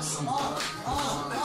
Aa, aa.